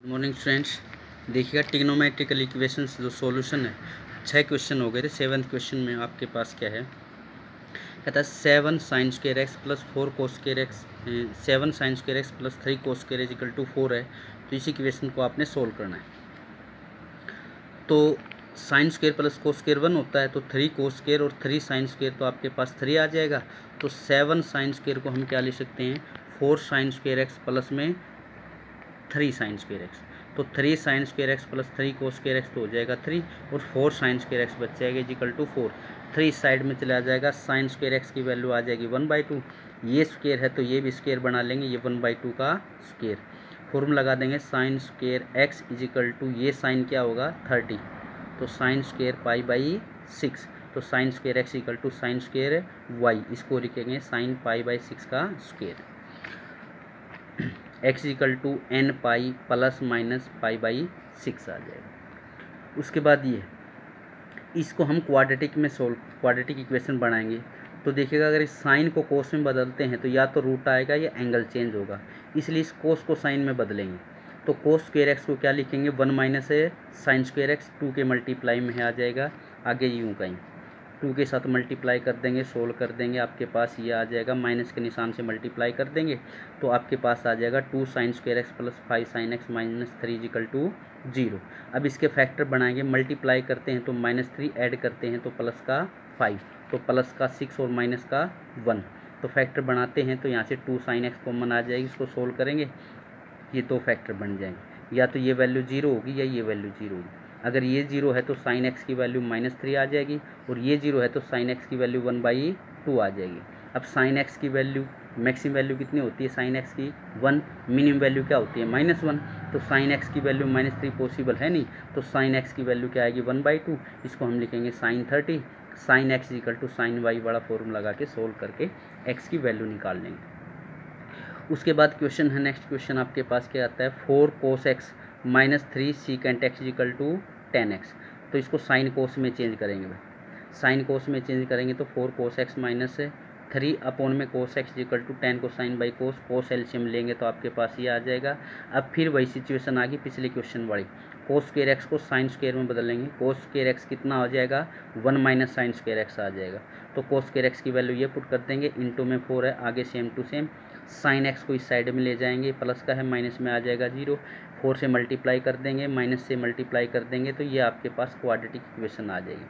Good morning students देखिएगा trigonometrical equations जो solution है। छः क्वेश्चन हो गए थे। सेवन्थ क्वेश्चन में आपके पास क्या है? कहता है seven sine square x plus four cos square x seven sine square x plus three cos square is equal to four है। तो इसी क्वेश्चन को आपने सोल्व करना है। तो sine square plus cos square one होता है तो थ्री कोस स्केयर और थ्री साइंस स्केयर तो आपके पास थ्री आ जाएगा। तो सेवन साइंस स्केयर को हम क्या ले सकते हैं? Four sine square x plus में थ्री साइन स्क्वेयर एक्स तो three sine square x plus three को स्क्वेयर एक्स तो हो जाएगा थ्री और फोर साइन स्क्वेयर एक्स बच जाएगा equal to four three side में चला जाएगा साइन स्क्वेयर एक्स की वैल्यू आ जाएगी वन बाई टू ये स्क्वेयर है तो ये भी स्क्वेयर बना लेंगे, ये वन बाई टू का स्क्वेयर फॉर्म लगा देंगे sine square x equal to ये साइन क्या होगा? थर्टी तो sine square pi by six तो sine square x equal to sine square y इसको लिखेंगे साइन पाई बाई सिक्स का square x equal to n pi plus minus pi by six आ जाएगा। उसके बाद ये, इसको हम क्वाड्रेटिक में सोल्व क्वाड्रेटिक इक्वेशन बनाएँगे। तो देखिएगा, अगर इस साइन को कोस में बदलते हैं तो या तो रूट आएगा या एंगल चेंज होगा। इसलिए इस कोस को साइन में बदलेंगे। तो कोस स्क्वेयर एक्स को क्या लिखेंगे? वन माइनस है साइन स्क्वेयर एक्स टू के मल्टीप्लाई में आ जाएगा। आगे यूँ कहीं टू के साथ मल्टीप्लाई कर देंगे, सोल्व कर देंगे, आपके पास ये आ जाएगा, माइनस के निशान से मल्टीप्लाई कर देंगे तो आपके पास आ जाएगा two sine square x plus five sine x minus three equal to zero. अब इसके फैक्टर बनाएँगे, मल्टीप्लाई करते हैं तो माइनस थ्री ऐड करते हैं तो प्लस का फाइव तो प्लस का सिक्स और माइनस का वन। तो फैक्टर बनाते हैं तो यहाँ से टू साइन एक्स कॉमन आ जाएगी, इसको सोल्व करेंगे, ये दो तो फैक्टर बन जाएँगे। या तो ये वैल्यू ज़ीरो होगी या ये वैल्यू ज़ीरो होगी। अगर ये ज़ीरो है तो साइन एक्स की वैल्यू माइनस थ्री आ जाएगी और ये ज़ीरो है तो साइन एक्स की वैल्यू वन बाई टू आ जाएगी। अब साइन एक्स की वैल्यू, मैक्सिमम वैल्यू कितनी होती है? साइन एक्स की वन, मिनिमम वैल्यू क्या होती है? Minus one. तो साइन एक्स की वैल्यू माइनस थ्री पॉसिबल है नहीं तो साइन एक्स की वैल्यू क्या आएगी? One by two. इसको हम लिखेंगे sine thirty. Sine x equal to sine y वाला फॉर्म लगा के सोल्व करके एक्स की वैल्यू निकाल लेंगे। उसके बाद क्वेश्चन है, नेक्स्ट क्वेश्चन आपके पास क्या आता है? Four cos x. Minus three secant x equal to ten x. तो इसको साइन कोस में चेंज करेंगे भाई। साइन कोस में चेंज करेंगे तो four cos x minus three upon में cos x equal to ten को साइन बाई कोस। कोस एल्शियम लेंगे तो आपके पास ये आ जाएगा। अब फिर वही सिचुएशन आ गई पिछले क्वेश्चन वाली। कोस स्केयर एक्स को साइन स्केयर में बदलेंगे कोस स्केयर एक्स कितना हो जाएगा? One minus sine square x आ जाएगा। तो कोस स्केयर एक्स की वैल्यू ये पुट कर देंगे। इंटू में फोर है, आगे same to same. Sine x को इस साइड में ले जाएँगे। प्लस का है, माइनस में आ जाएगा ज़ीरो। फोर से मल्टीप्लाई कर देंगे, माइनस से मल्टीप्लाई कर देंगे तो ये आपके पास क्वाड्रेटिक इक्वेशन आ जाएगी।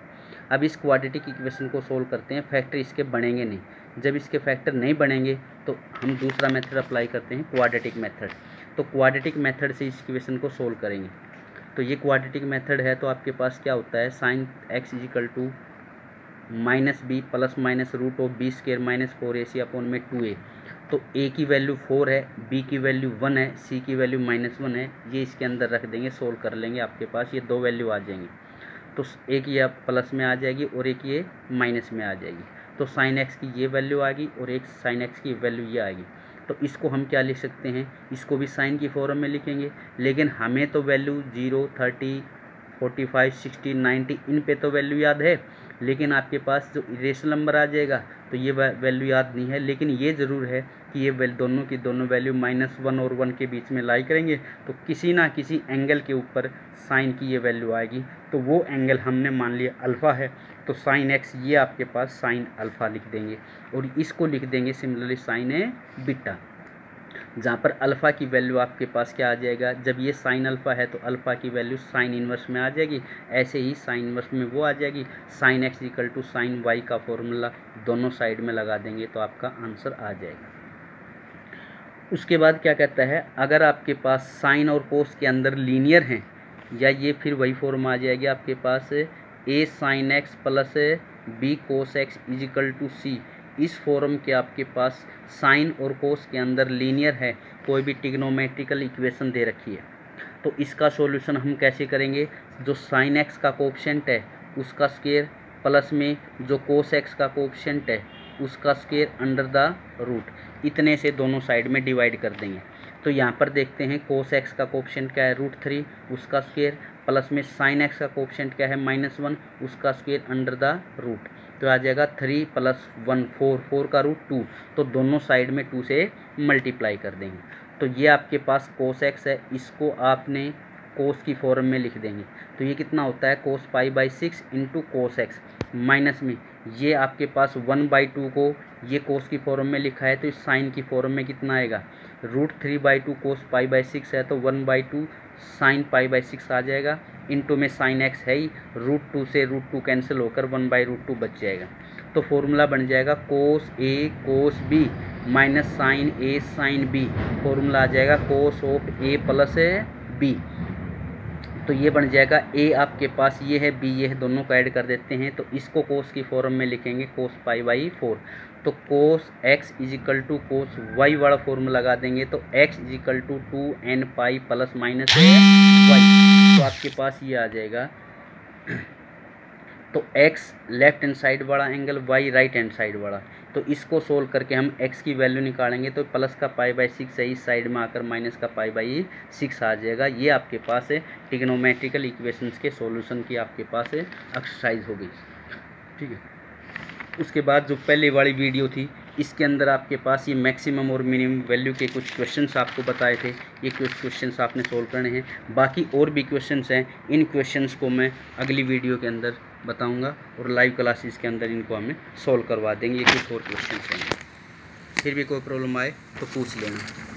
अब इस क्वाड्रेटिक इक्वेशन को सोल्व करते हैं फैक्टर इसके बनेंगे नहीं। जब इसके फैक्टर नहीं बनेंगे तो हम दूसरा मेथड अप्लाई करते हैं क्वाड्रेटिक मेथड तो क्वाड्रेटिक मेथड से इस इक्वेशन को सोल्व करेंगे। तो ये क्वाड्रेटिक मेथड है तो आपके पास क्या होता है? Sine x equal to minus B plus minus root of B square minus four A C upon में टू ए तो ए की वैल्यू फोर है बी की वैल्यू वन है सी की वैल्यू माइनस वन है, ये इसके अंदर रख देंगे सोल्व कर लेंगे आपके पास, ये दो वैल्यू आ जाएँगी। तो एक ये प्लस में आ जाएगी और एक ये माइनस में आ जाएगी। तो साइन एक्स की ये वैल्यू आ गई और एक साइन एक्स की वैल्यू ये आएगी। तो इसको हम क्या लिख सकते हैं? इसको भी साइन की फॉर्म में लिखेंगे, लेकिन हमें तो value zero thirty forty five sixty ninety इन पे तो वैल्यू याद है। लेकिन आपके पास जो इरेशनल नंबर आ जाएगा तो ये वैल्यू याद नहीं है। लेकिन ये ज़रूर है कि ये दोनों की दोनों वैल्यू माइनस वन और वन के बीच में लाई करेंगे तो किसी ना किसी एंगल के ऊपर साइन की ये वैल्यू आएगी। तो वो एंगल हमने मान लिया अल्फ़ा है तो साइन एक्स ये आपके पास साइन अल्फ़ा लिख देंगे। और इसको लिख देंगे सिमिलरली साइन ए बिट्टा जहाँ पर अल्फ़ा की वैल्यू आपके पास क्या आ जाएगा? जब ये साइन अल्फ़ा है तो अल्फ़ा की वैल्यू साइन इन्वर्स में आ जाएगी। ऐसे ही साइन इन्वर्स में वो आ जाएगी। Sine x equal to sine y का फॉर्मूला दोनों साइड में लगा देंगे तो आपका आंसर आ जाएगा। उसके बाद क्या कहता है? अगर आपके पास साइन और कोस के अंदर लीनियर हैं, या ये फिर वही फॉर्म आ जाएगी आपके पास, A sine x plus B cos x equal to C. इस फॉर्म के आपके पास साइन और कोस के अंदर लीनियर है, कोई भी टिग्नोमेट्रिकल इक्वेशन दे रखी है। तो इसका सॉल्यूशन हम कैसे करेंगे? जो साइन एक्स का कोप्शेंट है, उसका स्केयर प्लस में जो कोस एक्स का कोप्शेंट है, उसका स्केयर अंडर द रूट। इतने से दोनों साइड में डिवाइड कर देंगे। तो यहाँ पर देखते हैं, कोस एक्स का कोप्शेंट क्या है? रूट थ्री, उसका स्केयर प्लस में साइन एक्स का कोप्शेंट क्या है? माइनस वन, उसका स्क्वेयर अंडर द रूट। तो आ जाएगा three plus one four four का रूट टू तो दोनों साइड में टू से मल्टीप्लाई कर देंगे। तो ये आपके पास कोस एक्स है, इसको आपने कोस की फॉर्म में लिख देंगे। तो ये कितना होता है? Cos pi by six into cos x minus में। ये आपके पास वन बाई टू को ये कोस की फॉर्म में लिखा है तो इस साइन की फॉर्म में कितना आएगा? Root three by two cos pi by six है तो one by two sine pi by six आ जाएगा। इंटू में साइन एक्स है ही, रूट टू से रूट टू कैंसिल होकर वन बाई रूट टू बच जाएगा। तो फॉर्मूला बन जाएगा cos A, cos B, minus sine A, sine B. Formula आ जाएगा cos of A plus B. तो ये बन जाएगा ए आपके पास, ये है, बी, ये है, दोनों को ऐड कर देते हैं। तो इसको कोस की फॉर्म में लिखेंगे कोस पाई बाई फोर। तो cos x equal to cos y वाला फॉर्मूला लगा देंगे तो x equal to two n pi plus minus y तो आपके पास ये आ जाएगा। तो x लेफ़्ट हैंड साइड वाला angle y right hand side वाला। तो इसको सोल्व करके हम x की वैल्यू निकालेंगे तो प्लस का पाई बाई सिक्स है, इस साइड में आकर माइनस का पाई बाई सिक्स आ जाएगा। ये आपके पास है टिग्नोमेट्रिकल इक्वेशंस के सॉल्यूशन की आपके पास है एक्सरसाइज हो गई। ठीक है। उसके बाद जो पहले वाली वीडियो थी, इसके अंदर आपके पास ये मैक्सिमम और मिनिमम वैल्यू के कुछ क्वेश्चंस आपको बताए थे। ये कुछ क्वेश्चंस आपने सोल्व करने हैं। बाकी और भी क्वेश्चंस हैं, इन क्वेश्चंस को मैं अगली वीडियो के अंदर बताऊँगा और लाइव क्लासेस के अंदर इनको हमें सोल्व करवा देंगे। ये कुछ और क्वेश्चन हैं। फिर भी कोई प्रॉब्लम आए तो पूछ लेना।